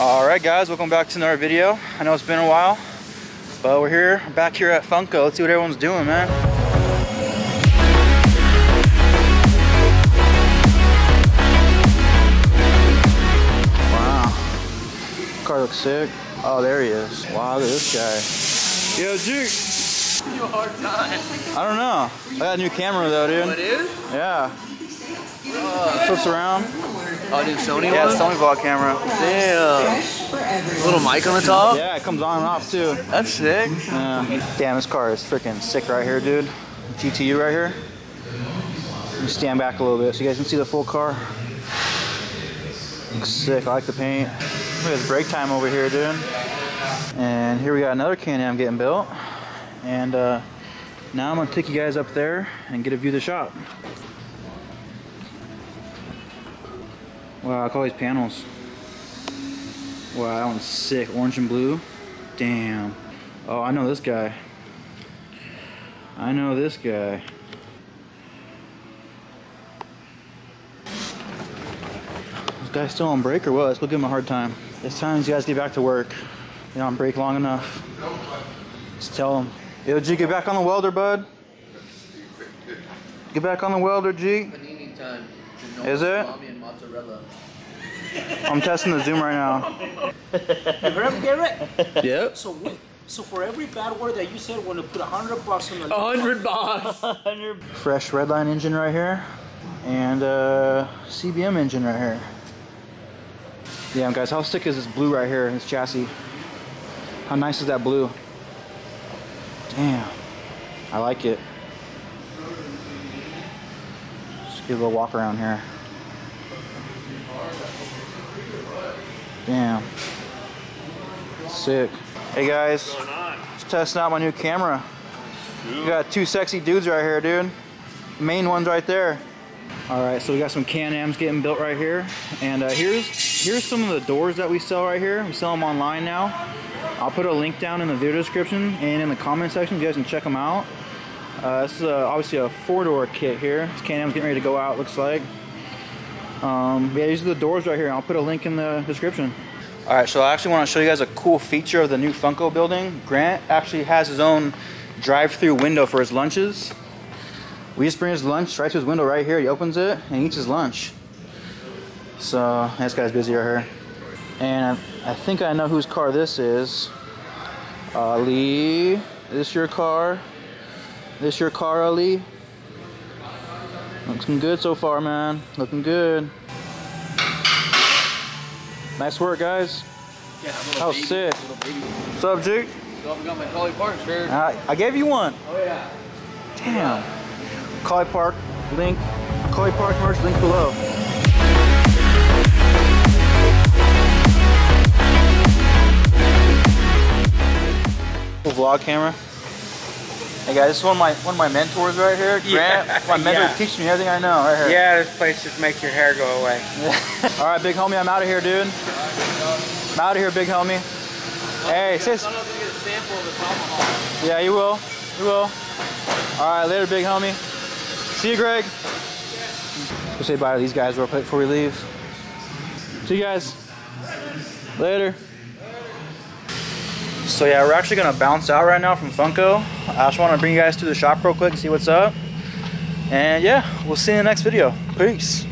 Alright guys, welcome back to another video. I know it's been a while, but we're here, back here at Funco. Let's see what everyone's doing, man. Wow. Car looks sick. Oh, there he is. Wow, look at this guy. Yo, Duke. You a hard time. I don't know. I got a new camera though, dude. Oh, what is? Yeah. Flips around. Oh, new Sony Yeah, one? Sony vlog camera. Damn. Little mic on the top? Yeah, it comes on and off too. That's sick. Yeah. Damn, this car is freaking sick right here, dude. GTU right here. Let me stand back a little bit so you guys can see the full car. Looks sick. I like the paint. Look at this brake time over here, dude. And here we got another Can-Am getting built. And uh, now I'm gonna take you guys up there and get a view of the shop. Wow, I call these panels. Wow, that one's sick. Orange and blue. Damn. Oh, I know this guy. I know this guy. This guy's still on break or what? Let's go give him a hard time. It's time you guys get back to work. You're on break long enough. Just tell him. Yo, G, get back on the welder, bud. Get back on the welder, G. Panini time. Is it? Mozzarella. I'm testing the zoom right now. You heard him, Garrett? Yep. So, we, so for every bad word that you said, we're gonna put a hundred bucks on the. A hundred bucks. Fresh redline engine right here. And uh, CBM engine right here. Damn guys, how sick is this blue right here in this chassis? How nice is that blue? Damn. I like it. Just give a little walk around here. Damn. Sick. Hey guys, just testing out my new camera. We got two sexy dudes right here, dude. Main one's right there. All right, so we got some Can-Ams getting built right here. And uh, here's here's some of the doors that we sell right here. We sell them online now. I'll put a link down in the video description and in the comment section. if You guys can check them out. Uh, this is uh obviously a four-door kit here. This Can-Am's getting ready to go out, looks like. Um, yeah, these are the doors right here. I'll put a link in the description. All right, so I actually want to show you guys a cool feature of the new Funco building. Grant actually has his own drive-through window for his lunches. We just bring his lunch right to his window right here. He opens it and eats his lunch. So this guy's busy right here. And I, I think I know whose car this is. Ali, is this your car? This your car, Ali? Looking good so far, man. Looking good. Nice work, guys. Yeah, That was sick. What's up, Jake? So I got my Colley Park shirt. I, I gave you one. Oh yeah. Damn. Colley Park link. Colley Park merch link below. Vlog camera. Hey guys, this is one of my one of my mentors right here. Grant, Yeah, my mentor yeah. teaches me everything I know right here. Yeah, this place just makes your hair go away. All right, big homie, I'm out of here, dude. I'm out of here, big homie. Hey, sis. I'm not gonna get a sample of the tomahawk. Yeah, you will. You will. All right, later, big homie. See you, Greg. Let's go say bye to these guys real quick before we leave. See you guys. Later. So yeah, we're actually gonna bounce out right now from Funco. I just want to bring you guys to the shop real quick, and see what's up. And yeah, we'll see you in the next video. Peace.